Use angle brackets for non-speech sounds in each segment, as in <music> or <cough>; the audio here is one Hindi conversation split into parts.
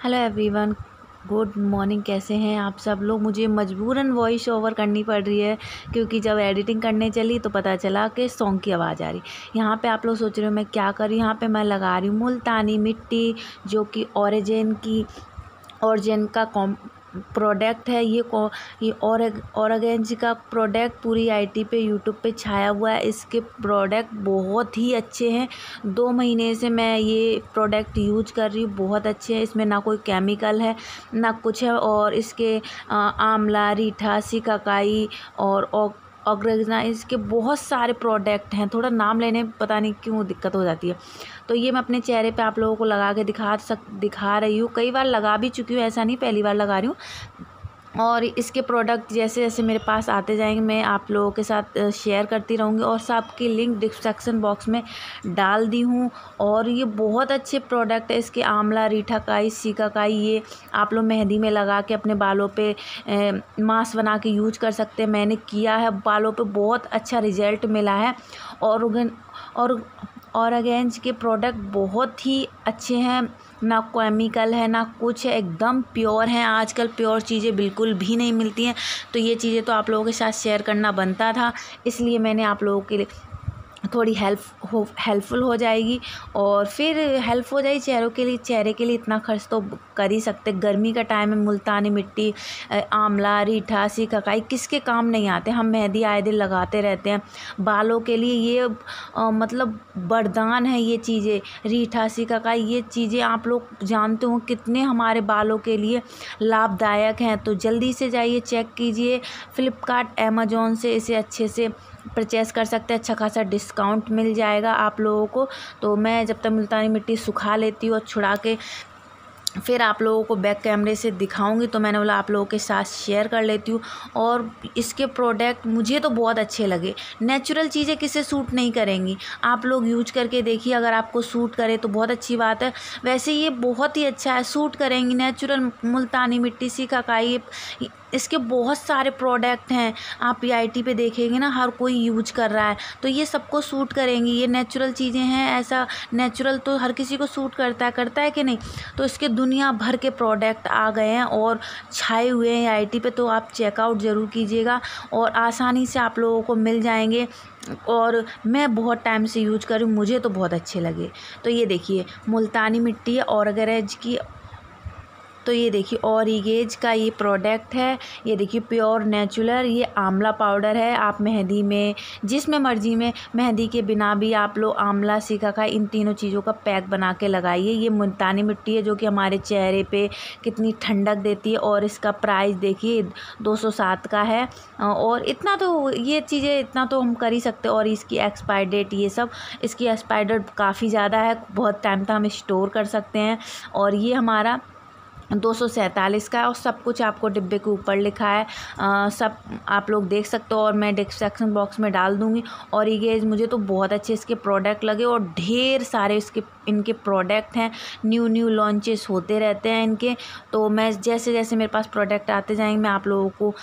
हेलो एवरीवन गुड मॉर्निंग कैसे हैं आप सब लोग? मुझे मजबूरन वॉइस ओवर करनी पड़ रही है, क्योंकि जब एडिटिंग करने चली तो पता चला कि सॉन्ग की आवाज़ आ रही। यहाँ पे आप लोग सोच रहे हो मैं क्या करूँ? यहाँ पे मैं लगा रही हूँ मुल्तानी मिट्टी, जो कि ऑरिजिन की ऑरिजिन का कॉम प्रोडक्ट है, ये को, ये और का प्रोडक्ट पूरी आईटी पे यूट्यूब पे छाया हुआ है। इसके प्रोडक्ट बहुत ही अच्छे हैं। दो महीने से मैं ये प्रोडक्ट यूज़ कर रही हूँ, बहुत अच्छे हैं। इसमें ना कोई केमिकल है, ना कुछ है और इसके आंवला, रीठा, सिकाकाई और ऑर्गेना के बहुत सारे प्रोडक्ट हैं। थोड़ा नाम लेने पता नहीं क्यों दिक्कत हो जाती है। तो ये मैं अपने चेहरे पे आप लोगों को लगा के दिखा सक, दिखा रही हूँ। कई बार लगा भी चुकी हूँ, ऐसा नहीं पहली बार लगा रही हूँ। और इसके प्रोडक्ट जैसे जैसे मेरे पास आते जाएँगे, मैं आप लोगों के साथ शेयर करती रहूँगी और सबकी लिंक डिस्क्रिप्शन बॉक्स में डाल दी हूँ। और ये बहुत अच्छे प्रोडक्ट है, इसके आंवला, रीठा काई सीका काई, ये आप लोग मेहंदी में लगा के अपने बालों पे मास्क बना के यूज़ कर सकते हैं। मैंने किया है, बालों पे बहुत अच्छा रिज़ल्ट मिला है। और और और अगेंज के प्रोडक्ट बहुत ही अच्छे हैं। ना केमिकल है, ना कुछ है, एकदम प्योर हैं। आजकल प्योर चीज़ें बिल्कुल भी नहीं मिलती हैं। तो ये चीज़ें तो आप लोगों के साथ शेयर करना बनता था। इसलिए मैंने आप लोगों के लिए थोड़ी हेल्प हो हेल्पफुल हो जाएगी और फिर हेल्प हो जाएगी चेहरों के लिए चेहरे के लिए इतना खर्च तो कर ही सकते। गर्मी का टाइम है मुल्तानी मिट्टी आंवला रीठा ककाई किसके काम नहीं आते। हम मेहंदी आए दिन लगाते रहते हैं। बालों के लिए ये आ, मतलब वरदान है ये चीज़ें। रीठा ककाई ये चीज़ें आप लोग जानते हो कितने हमारे बालों के लिए लाभदायक हैं। तो जल्दी से जाइए चेक कीजिए फ़्लिपकार्ट अमेज़ोन से इसे अच्छे से परचेस कर सकते हैं अच्छा खासा डिस्काउंट मिल जाएगा आप लोगों को। तो मैं जब तक मुल्तानी मिट्टी सुखा लेती हूँ और छुड़ा के फिर आप लोगों को बैक कैमरे से दिखाऊँगी तो मैंने बोला आप लोगों के साथ शेयर कर लेती हूँ। और इसके प्रोडक्ट मुझे तो बहुत अच्छे लगे। नेचुरल चीज़ें किसे सूट नहीं करेंगी। आप लोग यूज़ करके देखिए, अगर आपको सूट करे तो बहुत अच्छी बात है। वैसे ये बहुत ही अच्छा है सूट करेंगी। नेचुरल मुल्तानी मिट्टी सी काई इसके बहुत सारे प्रोडक्ट हैं। आप पी आई टी पे देखेंगे ना, हर कोई यूज़ कर रहा है। तो ये सबको सूट करेंगी। ये नेचुरल चीज़ें हैं, ऐसा नेचुरल तो हर किसी को सूट करता है करता है कि नहीं? तो इसके दुनिया भर के प्रोडक्ट आ गए हैं और छाए हुए हैं आई टी पे तो आप चेकआउट ज़रूर कीजिएगा और आसानी से आप लोगों को मिल जाएँगे। और मैं बहुत टाइम से यूज़ करूँ हूँ, मुझे तो बहुत अच्छे लगे। तो ये देखिए, मुल्तानी मिट्टी, और अगर की तो ये देखिए ऑरिगेज का ये प्रोडक्ट है। ये देखिए प्योर नेचुरल ये आंवला पाउडर है। आप मेहंदी में, जिसमें मर्ज़ी में, मेहंदी के बिना भी आप लोग आंवला सीखा खाए इन तीनों चीज़ों का पैक बना के लगाइए। ये मुल्तानी मिट्टी है, जो कि हमारे चेहरे पे कितनी ठंडक देती है और इसका प्राइस देखिए, दो सौ सात का है। और इतना तो ये चीज़ें इतना तो हम कर ही सकते और इसकी एक्सपायर डेट ये सब, इसकी एक्सपायर डेट काफ़ी ज़्यादा है। बहुत टाइम तक हम स्टोर कर सकते हैं। और ये हमारा दो सौ सैंतालीस का है और सब कुछ आपको डिब्बे के ऊपर लिखा है। आ, सब आप लोग देख सकते हो और मैं डिस्क्रिप्शन बॉक्स में डाल दूँगी। और ये मुझे तो बहुत अच्छे इसके प्रोडक्ट लगे और ढेर सारे इसके इनके प्रोडक्ट हैं। न्यू न्यू लॉन्चेस होते रहते हैं इनके। तो मैं जैसे जैसे मेरे पास प्रोडक्ट आते जाएँगे मैं आप लोगों को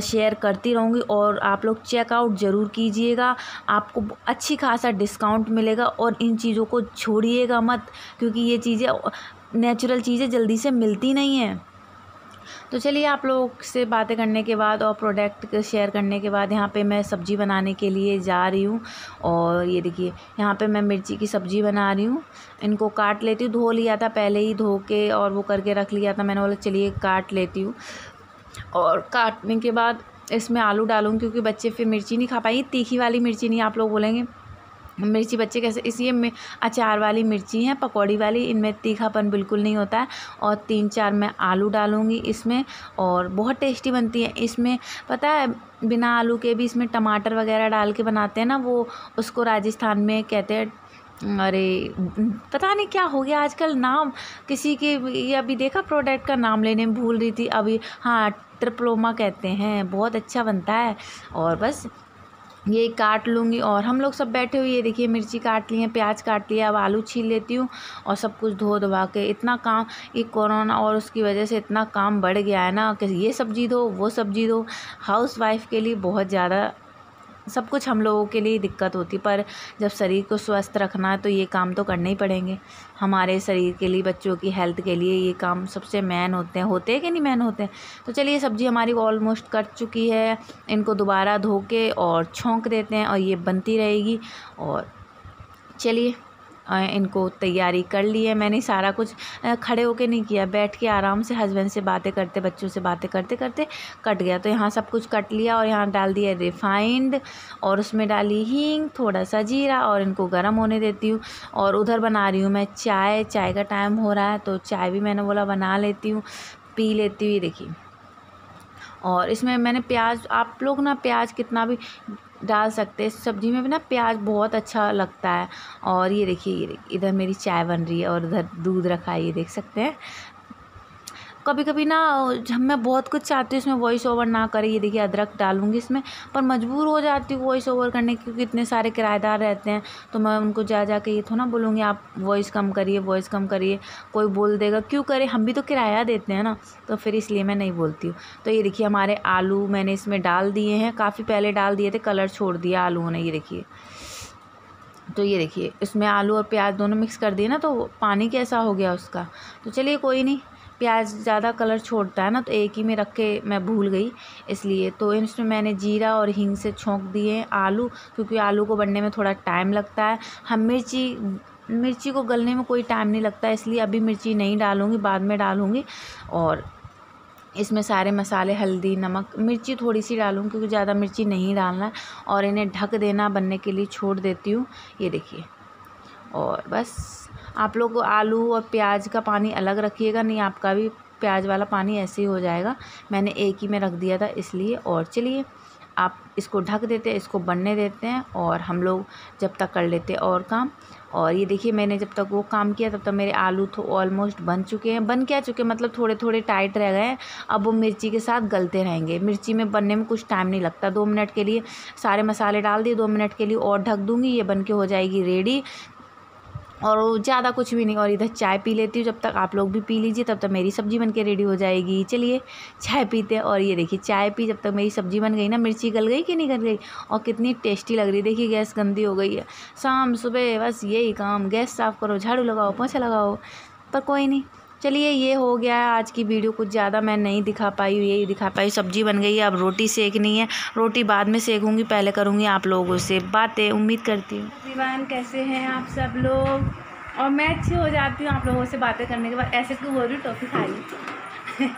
शेयर करती रहूँगी। और आप लोग चेकआउट ज़रूर कीजिएगा। आपको अच्छी खासा डिस्काउंट मिलेगा और इन चीज़ों को छोड़िएगा मत क्योंकि ये चीज़ें नेचुरल चीज़ें जल्दी से मिलती नहीं हैं। तो चलिए आप लोग से बातें करने के बाद और प्रोडक्ट शेयर करने के बाद यहाँ पे मैं सब्ज़ी बनाने के लिए जा रही हूँ। और ये देखिए, यहाँ पे मैं मिर्ची की सब्ज़ी बना रही हूँ। इनको काट लेती हूँ, धो लिया था पहले ही धो के और वो करके रख लिया था। मैंने बोला, चलिए काट लेती हूँ। और काटने के बाद इसमें आलू डालूँ, क्योंकि बच्चे फिर मिर्ची नहीं खा पाएँगे। तीखी वाली मिर्ची नहीं आप लोग बोलेंगे। मिर्ची बच्चे कैसे इसलिए अचार वाली मिर्ची हैं, पकौड़ी वाली, इनमें तीखापन बिल्कुल नहीं होता है और तीन चार मैं आलू डालूँगी इसमें और बहुत टेस्टी बनती है। इसमें पता है, बिना आलू के भी इसमें टमाटर वगैरह डाल के बनाते हैं ना, वो उसको राजस्थान में कहते हैं, अरे, पता नहीं क्या हो गया आजकल नाम, किसी के, ये अभी देखा प्रोडक्ट का नाम लेने में भूल रही थी, अभी हाँ ट्रिप्लोमा कहते हैं, बहुत अच्छा बनता है और बस ये काट लूँगी और हम लोग सब बैठे हुए, ये देखिए मिर्ची काट ली है, प्याज काट लिया, अब आलू छील लेती हूँ और सब कुछ धो धोवा के। इतना काम, ये कोरोना और उसकी वजह से इतना काम बढ़ गया है ना, कि ये सब्ज़ी दो वो सब्ज़ी दो हाउस वाइफ के लिए बहुत ज़्यादा सब कुछ हम लोगों के लिए दिक्कत होती, पर जब शरीर को स्वस्थ रखना है तो ये काम तो करने ही पड़ेंगे। हमारे शरीर के लिए, बच्चों की हेल्थ के लिए ये काम सबसे मैन होते हैं। होते हैं कि नहीं मैन होते हैं? तो चलिए, सब्ज़ी हमारी ऑलमोस्ट कट चुकी है। इनको दोबारा धो के और छोंक देते हैं और ये बनती रहेगी। और चलिए। इनको तैयारी कर ली है। मैंने सारा कुछ खड़े होके नहीं किया। बैठ के आराम से हस्बैंड से बातें करते, बच्चों से बातें करते करते कट गया। तो यहाँ सब कुछ कट लिया और यहाँ डाल दिया रिफाइंड और उसमें डाली हींग थोड़ा सा जीरा और इनको गर्म होने देती हूँ और उधर बना रही हूँ मैं चाय। चाय का टाइम हो रहा है तो चाय भी मैंने बोला बना लेती हूँ, पी लेती हुई देखिए। और इसमें मैंने प्याज, आप लोग ना प्याज कितना भी डाल सकते हैं। सब्ज़ी में भी ना प्याज बहुत अच्छा लगता है। और ये देखिए, ये इधर मेरी चाय बन रही है और इधर दूध रखा है, ये देख सकते हैं। कभी कभी ना, जब मैं बहुत कुछ चाहती हूँ, इसमें वॉइस ओवर ना करें, ये देखिए अदरक डालूँगी इसमें, पर मजबूर हो जाती हूँ वॉइस ओवर करने की, क्योंकि इतने सारे किराएदार रहते हैं तो मैं उनको जा जा के ये थोड़ा ना बोलूँगी, आप वॉइस कम करिए वॉइस कम करिए, कोई बोल देगा, क्यों करे, हम भी तो किराया देते हैं ना। तो फिर इसलिए मैं नहीं बोलती हूँ। तो ये देखिए, हमारे आलू मैंने इसमें डाल दिए हैं, काफ़ी पहले डाल दिए थे, कलर छोड़ दिया आलूओं ने, ये देखिए। तो ये देखिए, इसमें आलू और प्याज दोनों मिक्स कर दिए ना तो पानी कैसा हो गया उसका? तो चलिए, कोई नहीं प्याज ज़्यादा कलर छोड़ता है ना तो एक ही में रख के मैं भूल गई इसलिए। तो इसमें मैंने जीरा और हींग से छोंक दिए आलू, क्योंकि आलू को बनने में थोड़ा टाइम लगता है। हम मिर्ची मिर्ची को गलने में कोई टाइम नहीं लगता, इसलिए अभी मिर्ची नहीं डालूँगी, बाद में डालूँगी। और इसमें सारे मसाले, हल्दी, नमक, मिर्ची थोड़ी सी डालूँ, क्योंकि ज़्यादा मिर्ची नहीं डालना और इन्हें ढक देना, बनने के लिए छोड़ देती हूँ। ये देखिए। और बस। आप लोग आलू और प्याज का पानी अलग रखिएगा, नहीं आपका भी प्याज वाला पानी ऐसे ही हो जाएगा। मैंने एक ही में रख दिया था इसलिए। और चलिए, आप इसको ढक देते हैं, इसको बनने देते हैं और हम लोग जब तक कर लेते हैं और काम। और ये देखिए, मैंने जब तक वो काम किया, तब तक मेरे आलू तो ऑलमोस्ट बन चुके हैं। बन क्या चुके मतलब थोड़े थोड़े टाइट रह गए हैं। अब वो मिर्ची के साथ गलते रहेंगे। मिर्ची में बनने में कुछ टाइम नहीं लगता। दो मिनट के लिए सारे मसाले डाल दिए, दो मिनट के लिए और ढक दूँगी, ये बन के हो जाएगी रेडी और ज़्यादा कुछ भी नहीं, और इधर चाय पी लेती हूँ। जब तक आप लोग भी पी लीजिए, तब तक मेरी सब्ज़ी बन के रेडी हो जाएगी। चलिए, चाय पीते हैं। और ये देखिए, चाय पी, जब तक मेरी सब्ज़ी बन गई ना, मिर्ची गल गई कि नहीं गल गई? और कितनी टेस्टी लग रही देखिए, गैस गंदी हो गई है। शाम, सुबह, बस यही काम। गैस साफ़ करो, झाड़ू लगाओ, पोछा लगाओ। पर कोई नहीं। चलिए ये हो गया है आज की वीडियो, कुछ ज़्यादा मैं नहीं दिखा पाई हूँ, यही दिखा पाई सब्ज़ी बन गई है, अब रोटी सेकनी है। रोटी बाद में सेकूँगी, पहले करूँगी आप लोगों से बातें। उम्मीद करती हूँ। दीवान कैसे हैं आप सब लोग? और मैं अच्छी हो जाती हूँ आप लोगों से बातें करने के बाद। ऐसे क्यों बोल रही हूँ टॉफ़ी खा ली <laughs>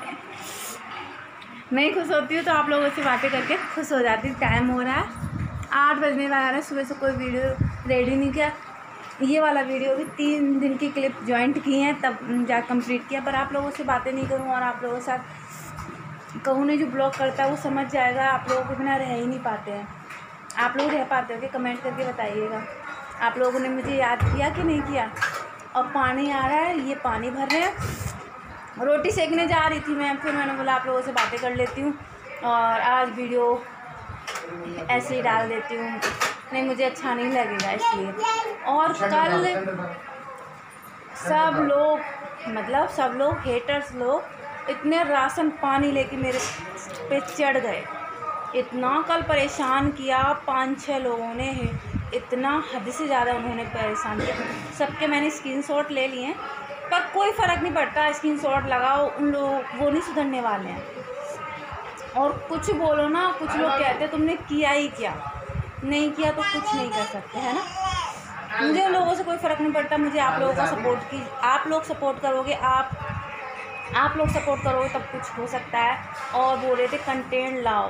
मैं खुश होती हूँ तो आप लोगों से बातें करके खुश हो जाती टाइम हो रहा है। आठ बजने वाला है, सुबह से कोई वीडियो रेडी नहीं किया। ये वाला वीडियो भी तीन दिन की क्लिप ज्वाइंट की हैं, तब जा कंप्लीट किया, पर आप लोगों से बातें नहीं करूँ और आप लोगों के साथ कहूँ नहीं जो ब्लॉग करता है, वो समझ जाएगा, आप लोगों के बिना रह ही नहीं पाते हैं। आप लोग रह पाते हो कि कमेंट करके बताइएगा। आप लोगों ने मुझे याद किया कि नहीं किया? और पानी आ रहा है, ये पानी भर रहे हैं। रोटी सेकने जा रही थी मैं, फिर मैंने बोला आप लोगों से बातें कर लेती हूँ और आज वीडियो ऐसे ही डाल देती हूँ। नहीं, मुझे अच्छा नहीं लगेगा इसलिए। और कल सब लोग मतलब सब लोग हेटर्स लोग, इतने राशन पानी लेके मेरे पे चढ़ गए। इतना कल परेशान किया, पाँच छः लोगों ने। इतना हद से ज़्यादा उन्होंने परेशान किया। सबके मैंने स्क्रीनशॉट ले लिए हैं पर कोई फ़र्क नहीं पड़ता। स्क्रीनशॉट लगाओ, उन लोग वो नहीं सुधरने वाले हैं। और कुछ बोलो ना, कुछ लोग कहते तुमने किया ही क्या? नहीं किया तो कुछ नहीं कर सकते, है ना? मुझे उन लोगों से कोई फ़र्क नहीं पड़ता, मुझे आप लोगों का सपोर्ट की, आप लोग सपोर्ट करोगे, आप आप लोग सपोर्ट करोगे, तब कुछ हो सकता है। और बोल रहे थे कंटेंट लाओ।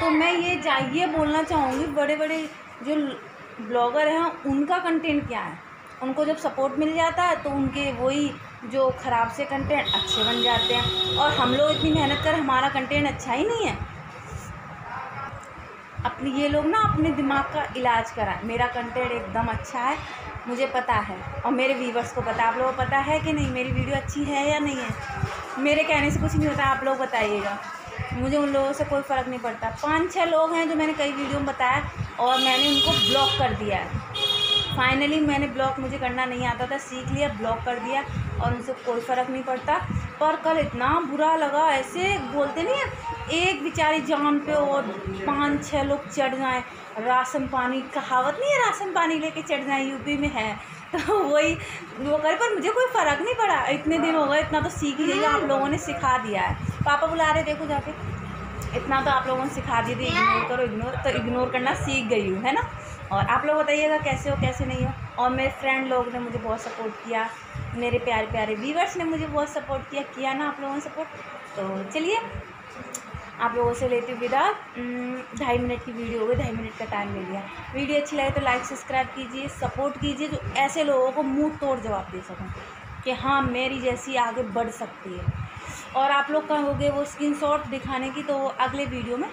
तो मैं ये जा, ये बोलना चाहूँगी बड़े बड़े जो ब्लॉगर हैं, उनका कंटेंट क्या है? उनको जब सपोर्ट मिल जाता है तो उनके वही जो ख़राब से कंटेंट अच्छे बन जाते हैं। और हम लोग इतनी मेहनत कर, हमारा कंटेंट अच्छा ही नहीं है। अपने, ये लोग ना अपने दिमाग का इलाज कराएँ। मेरा कंटेंट एकदम अच्छा है, मुझे पता है। और मेरे व्यूवर्स को पता आप लोगों को पता है कि नहीं, मेरी वीडियो अच्छी है या नहीं है? मेरे कहने से कुछ नहीं होता, आप लोग बताइएगा। मुझे उन लोगों से कोई फ़र्क नहीं पड़ता। पाँच छः लोग हैं जो मैंने कई वीडियो में बताया और मैंने उनको ब्लॉक कर दिया है। फाइनली मैंने ब्लॉक मुझे करना नहीं आता था, सीख लिया ब्लॉक कर दिया और उनसे कोई फ़र्क नहीं पड़ता। पर कल इतना बुरा लगा, ऐसे बोलते नहीं एक बेचारी जान पे और पाँच छः लोग चढ़ जाएँ। राशन पानी, कहावत नहीं है राशन पानी लेके चढ़ जाएँ, यूपी में है। <laughs> तो वही, वो करे पर मुझे कोई फ़र्क नहीं पड़ा। इतने दिन हो गए, इतना तो सीख गई, आप लोगों ने सिखा दिया है। पापा बुला रहे, देखो जाके, इतना तो आप लोगों ने सिखा दी थी इग्नोर करो इग्नोर तो इग्नोर करना सीख गई हूँ, है ना? और आप लोग बताइएगा कैसे हो, कैसे नहीं हो? और मेरे फ्रेंड लोग ने मुझे बहुत सपोर्ट किया। मेरे प्यारे प्यारे व्यूवर्स ने मुझे बहुत सपोर्ट किया किया ना आप लोगों ने सपोर्ट तो चलिए आप लोगों से लेती विदा। ढाई मिनट की वीडियो हो गई, ढाई मिनट का टाइम ले लिया वीडियो अच्छी लगे तो लाइक सब्सक्राइब कीजिए सपोर्ट कीजिए, जो ऐसे लोगों को मुँह तोड़ जवाब दे सकूँ कि हाँ मेरी जैसी आगे बढ़ सकती है। और आप लोग कहोगे वो स्क्रीन शॉट दिखाने की तो अगले वीडियो में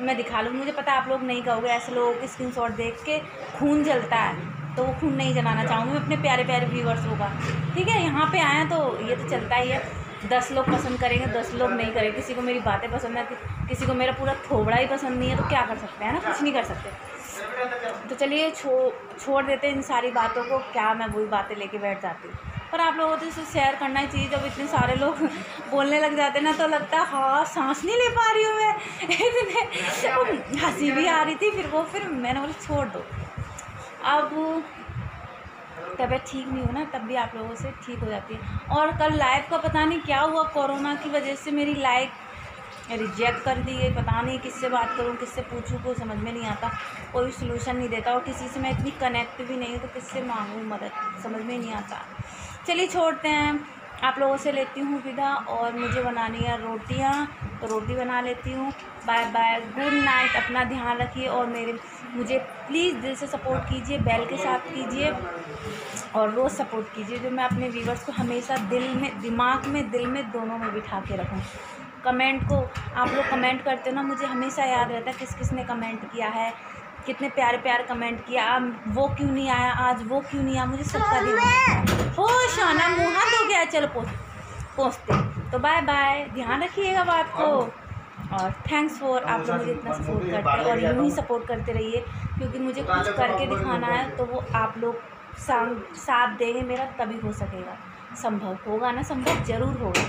मैं दिखा लूँगी। मुझे पता आप लोग नहीं कहोगे, ऐसे लोगों की स्क्रीन शॉट देख के खून जलता है तो वो खून नहीं जलाना चाहूँगी मैं अपने प्यारे प्यारे व्यूवर्स होगा ठीक है, यहाँ पे आए हैं तो ये तो चलता ही है। दस लोग पसंद करेंगे, दस लोग नहीं करेंगे। किसी को मेरी बातें पसंद है किसी को मेरा पूरा थोबड़ा ही पसंद नहीं है तो क्या कर सकते हैं ना? कुछ नहीं कर सकते। तो चलिए, छो, छोड़ देते हैं इन सारी बातों को, क्या मैं वही बातें लेके बैठ जाती हूँ। पर आप लोगों को तो शेयर करना ही चाहिए, जब इतने सारे लोग <laughs> बोलने लग जाते हैं ना तो लगता है हाँ सांस नहीं ले पा रही हूँ मैं। <laughs> हँसी भी आ रही थी, फिर वो, फिर मैंने बोला, छोड़ दो। अब तबीयत ठीक नहीं हो ना, तब भी आप लोगों से ठीक हो जाती है। और कल लाइव का पता नहीं क्या हुआ कोरोना की वजह से मेरी लाइव रिजेक्ट कर दी गई। पता नहीं किससे बात करूँ, किससे पूछूँ, कोई समझ में नहीं आता। कोई सोल्यूशन नहीं देता और किसी से मैं इतनी कनेक्ट भी नहीं हूँ तो किससे मांगूँ मदद? समझ में नहीं आता। चलिए छोड़ते हैं। आप लोगों से लेती हूँ विदा और मुझे बनानी है रोटियाँ तो रोटी बना लेती हूँ। बाय बाय, गुड नाइट, अपना ध्यान रखिए और मेरे, मुझे प्लीज़ दिल से सपोर्ट कीजिए, बेल के साथ कीजिए और रोज़ सपोर्ट कीजिए, जो मैं अपने व्यूवर्स को हमेशा दिल में, दिमाग में, दिल में दोनों में बिठा के रखूँ। कमेंट को, आप लोग कमेंट करते हो ना, मुझे हमेशा याद रहता है किस किस ने कमेंट किया है। कितने प्यारे प्यारे कमेंट किया। वो क्यों नहीं आया? आज वो क्यों नहीं आया? मुझे सबका दिन हो। शाना मुँह हाथ हो गया चलो पोस्ट पहुँचते तो बाय बाय ध्यान रखिएगा बात को। और थैंक्स फॉर आप लोग मुझे इतना सपोर्ट करते हैं और यूँ ही सपोर्ट करते रहिए क्योंकि मुझे कुछ करके दिखाना है तो वो आप लोग साथ देंगे मेरा तभी हो सकेगा। संभव होगा ना? संभव? ज़रूर होगा।